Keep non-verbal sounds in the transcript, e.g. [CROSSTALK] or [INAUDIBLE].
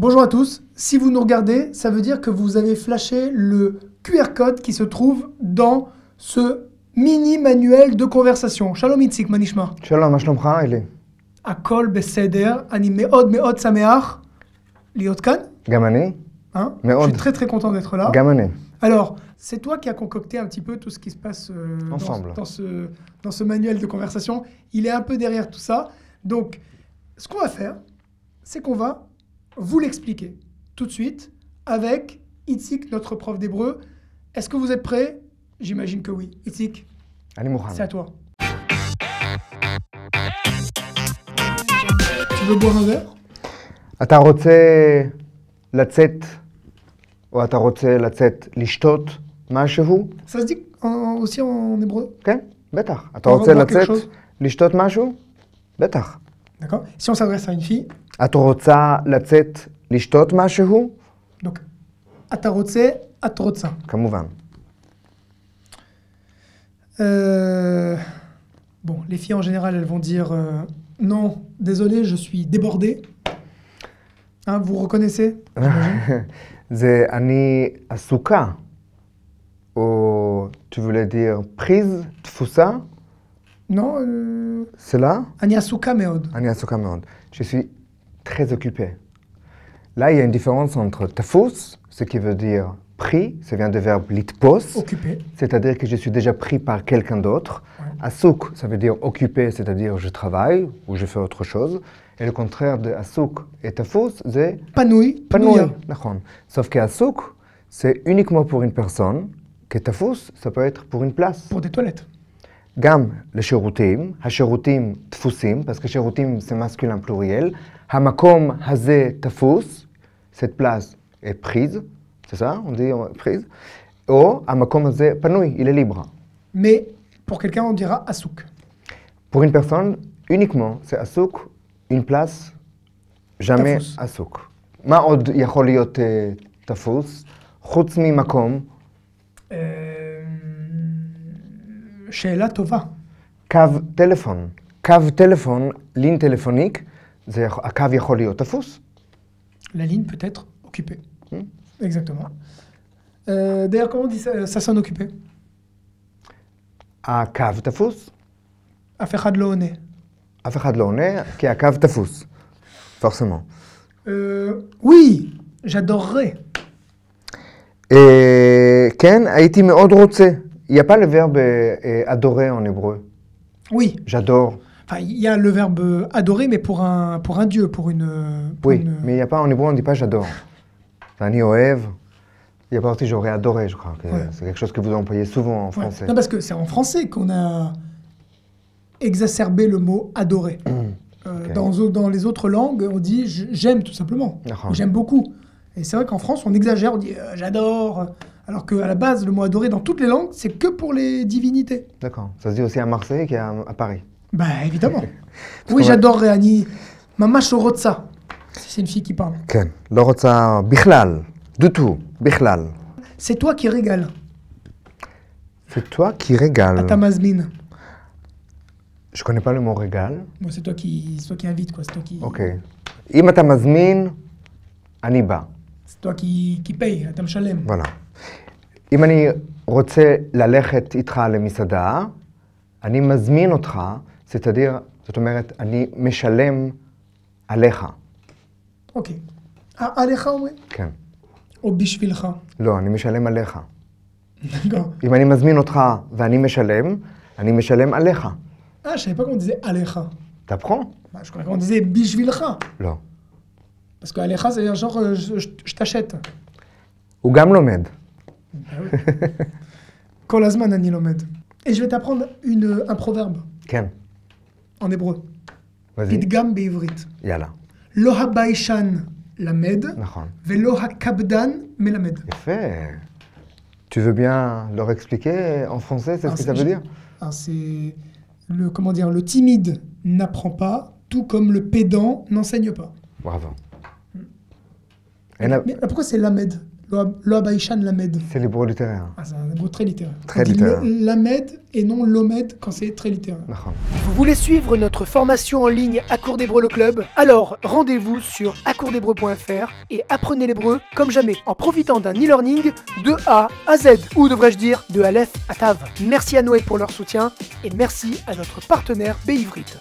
Bonjour à tous. Si vous nous regardez, ça veut dire que vous avez flashé le QR code qui se trouve dans ce mini manuel de conversation. Shalom Itzik Manishma. שלום, מה שלומך, אלי? הכל בסדר, אני מאוד מאוד שמח להיות כאן. גם אני? Hein מאוד. Je suis très très content d'être là. גם אני. Alors, c'est toi qui as concocté un petit peu tout ce qui se passe euh, dans- Ensemble. Dans, ce, dans ce manuel de conversation. Il est un peu derrière tout ça. Donc, ce qu'on va faire, c'est qu'on va vous l'expliquer tout de suite avec Itzik, notre prof d'hébreu. Est-ce que vous êtes prêts J'imagine que oui. Itzik, אני מוכן. c'est à toi. Tu veux boire un verre אתה רוצה לצאת, או אתה רוצה לצאת לשתות משהו? Ça se dit en- aussi en hébreu כן, בטח. אתה או רוצה רק quelque לצאת chose? לשתות משהו? בטח. D'accord Si on s'adresse à une fille, את רוצה לצאת לשתות משהו? donc, אתה רוצה, את רוצה. כמובן. Euh, bon, les filles en général, elles vont dire euh, non, désolé, je suis débordée. Hein, vous reconnaissez [LAUGHS] j'imagine זה אני עסוקה, או tu voulais dire prise, תפוסה? Non, euh, C'est là? אני עסוקה מאוד. אני עסוקה מאוד. Je suis très occupé. Là, il y a une différence entre tafous, ce qui veut dire pris, ça vient du verbe litpos, occupé. c'est-à-dire que je suis déjà pris par quelqu'un d'autre. Ouais. Asouk, ça veut dire occupé, c'est-à-dire je travaille ou je fais autre chose. Et le contraire de asouk et tafous, c'est panoui. Panoui, Sauf que asouk, c'est uniquement pour une personne, que tafous, ça peut être pour une place. Pour des toilettes. גם לשירותים, השירותים תפוסים, parce que שירותים זה masculin pluriel, המקום הזה תפוס, cette place est prise, c'est ça, on dit euh, prise, או המקום הזה פנוי, il est libre. Mais pour quelqu'un, on dira asouk. Pour une personne, uniquement, c'est עסוק, une place, jamais. עסוק. מה עוד יכול להיות אה, תפוס? חוץ ממקום, Euh, שאלה טובה. קו טלפון. קו טלפון, לין טלפוניק, זה, יכ- הקו יכול להיות תפוס. La ligne peut être occupée. Hmm. Exactement. Euh, D'ailleurs, comment on dit ça, ça sonne occupé הקו תפוס, אף אחד לא עונה. אף אחד לא עונה, כי הקו תפוס. פרסמו. Euh, oui, j'adorerais. אה, כן, הייתי מאוד רוצה. Il n'y a pas le verbe euh, adorer en hébreu. Oui. J'adore. Enfin, il y a le verbe euh, adorer, mais pour un, pour un dieu, pour une. Oui, mais il n'y a pas en hébreu, on ne dit pas j'adore. C'est un Oev. Il n'y a pas aussi j'aurais adoré, je crois. Que. C'est quelque chose que vous employez souvent en français. Non, parce que c'est en français qu'on a exacerbé le mot adorer. Mmh. Euh, dans, les autres langues, on dit j'aime tout simplement. J'aime beaucoup. Et c'est vrai qu'en France, on exagère, on dit j'adore. Alors qu'à la base, le mot adoré dans toutes les langues, c'est que pour les divinités. D'accord. Ça se dit aussi à Marseille qu'à à Paris. Bah évidemment. [LAUGHS] oui, j'adore Annie. Mama Shorotza. C'est une fille qui parle. Ken. Lorotza Bichlal. De tout. Bichlal. C'est toi qui régale. C'est toi qui régale. Atamazmin. Je connais pas le mot régal. Bon, c'est toi qui, toi qui invite quoi, c'est toi qui. Ok. Im aniba. C'est toi qui, qui paye, atam shalem. Voilà. אם אני רוצה ללכת איתך למסעדה, אני מזמין אותך, זה תדיר, זאת אומרת, אני משלם עליך. אוקיי. עליך אומרים? כן. או בשבילך? לא, אני משלם עליך. אם אני מזמין אותך ואני משלם, אני משלם עליך. אה, שהפעם אמרתי זה עליך. תהפכו. מה אמרתי זה בשבילך. לא. אז עליך זה ישר שתשת. הוא גם לומד. Bah [LAUGHS] Anilomed. Et je vais t'apprendre une, un proverbe. Quel? En hébreu. Vas-y. Pidgam beivrit. Yalla. Lo habaishan lamed. Velo hakabdan melamed. Fait. Tu veux bien leur expliquer en français, c'est ce ah, que ça veut dire? Ah, c'est le comment dire, le timide n'apprend pas, tout comme le pédant n'enseigne pas. Bravo. Mm. Mais, pourquoi c'est lamed? l'Obaïchan Lamed. C'est les mots littéraires. Ah, c'est un mot très littéraire. Très littéraire. Lamed et non l'Omed quand c'est très littéraire. Vous voulez suivre notre formation en ligne à cours d'hébreu le club? Alors rendez-vous sur accourdhébreu.fr et apprenez l'hébreu comme jamais en profitant d'un e-learning de A à Z, ou devrais-je dire de Aleph à Tav. Merci à Noé pour leur soutien et merci à notre partenaire Béivrit.